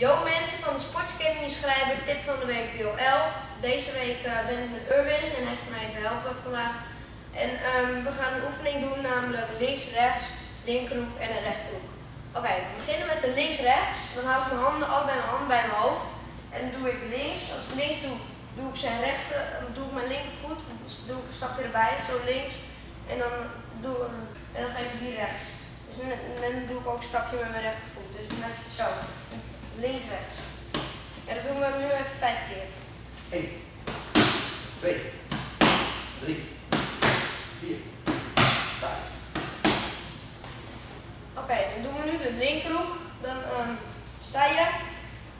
Yo mensen van de Sportsacademy Schrijver, tip van de week deel 11. Deze week eh, ben ik met Urwin en hij gaat mij even helpen vandaag. En ehm, we gaan een oefening doen, namelijk links, rechts, linkerhoek en een rechterhoek. Oké, we beginnen met de links-rechts. Dan hou ik mijn handen, allebei mijn handen bij mijn hoofd. En dan doe ik links. Als ik links doe, doe ik zijn rechter, doe ik mijn linkervoet. Dus doe ik een stapje erbij, zo links. En dan, doe, en dan geef ik die rechts. Dus dan, doe ik ook een stapje met mijn rechtervoet. Dus dan heb je zo. Links, rechts. En dat doen we nu even vijf keer. 1, 2, 3, 4, 5. Oké, dan doen we nu de linkerhoek. Dan ehm, sta je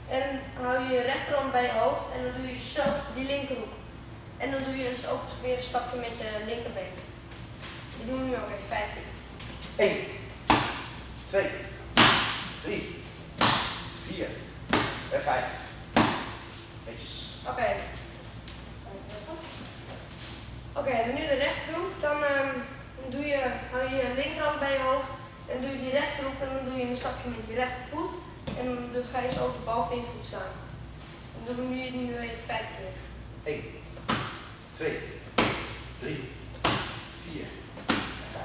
en hou je je rechterhand bij je hoofd en dan doe je zo die linkerhoek. En dan doe je dus ook weer een stapje met je linkerbeen. Die doen we nu ook even vijf keer. 1, 2, 3, 4 en 5. Netjes. Oké. Oké, dan nu de rechterhoek. Dan ehm, doe je, hou je je linkerhand bij je hoofd. En doe je die rechterhoek en dan doe je een stapje met je rechtervoet. En dan ga je zo op de bal van je voet staan. En dan doen we nu even vijf keer. 1, 2, 3, 4 en 5.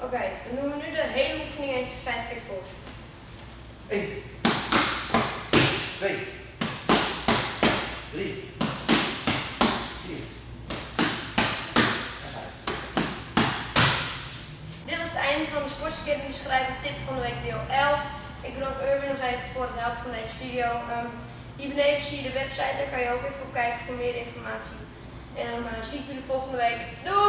Oké, dan doen we nu de hele oefening even vijf keer voor. 1, 2, 3, 4 en 5. Dit was het einde van de Sportsacademy schrijven tip van de week deel 11. Ik bedank Urban nog even voor het helpen van deze video. Ehm, hier beneden zie je de website, daar kan je ook even op kijken voor meer informatie. En dan eh, zie ik jullie volgende week. Doei!